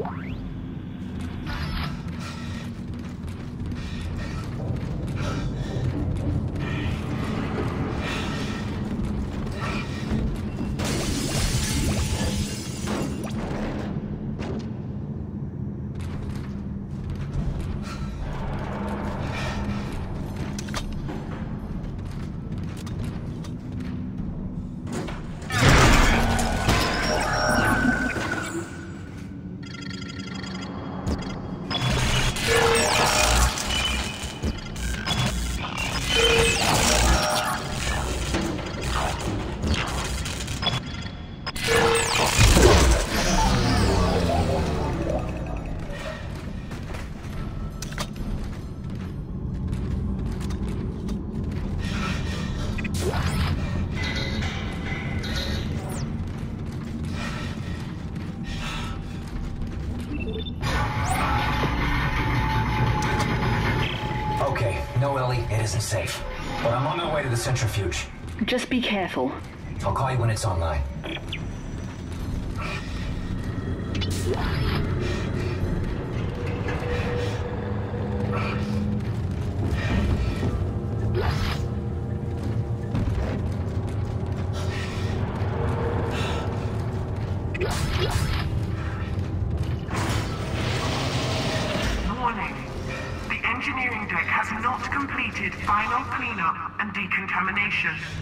Okay, isn't safe. But I'm on my way to the centrifuge. Just be careful. I'll call you when it's online. Decontamination.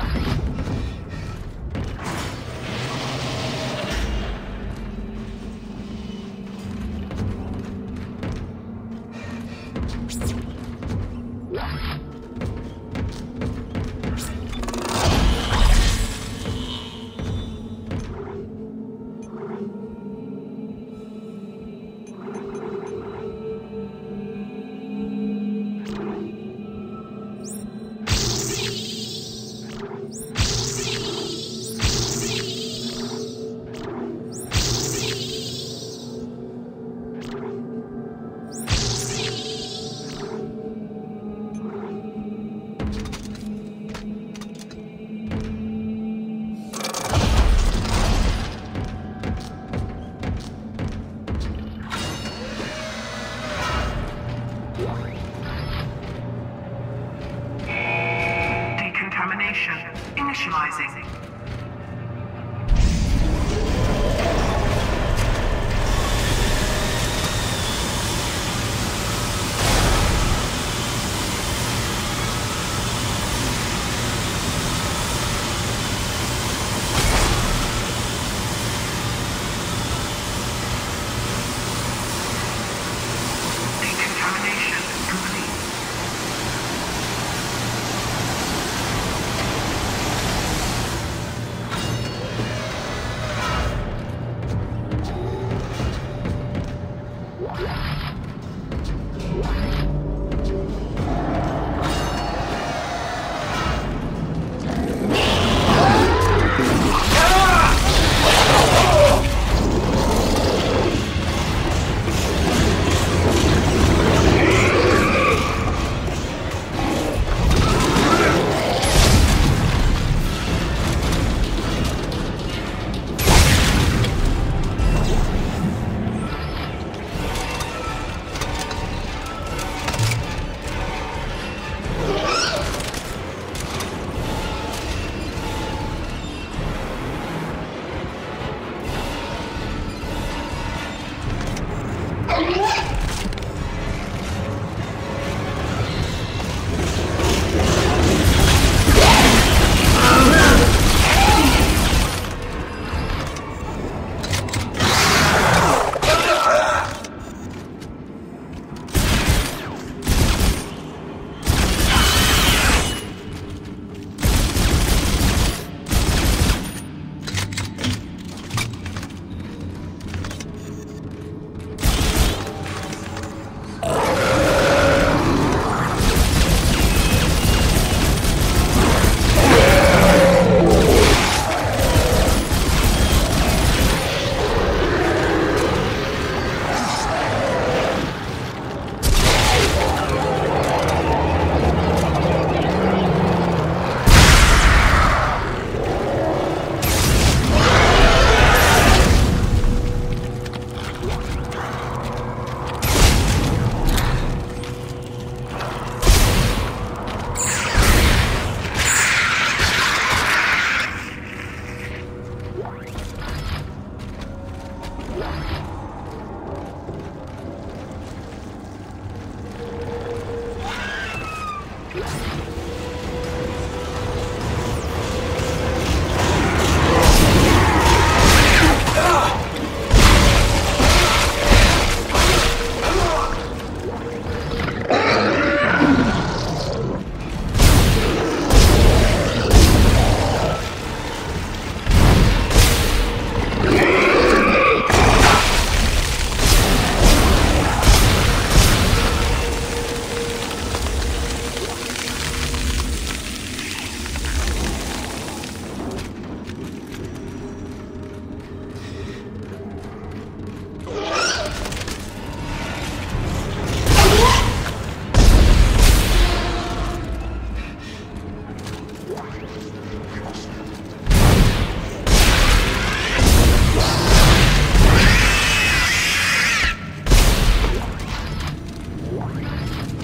Hola. Decontamination initializing.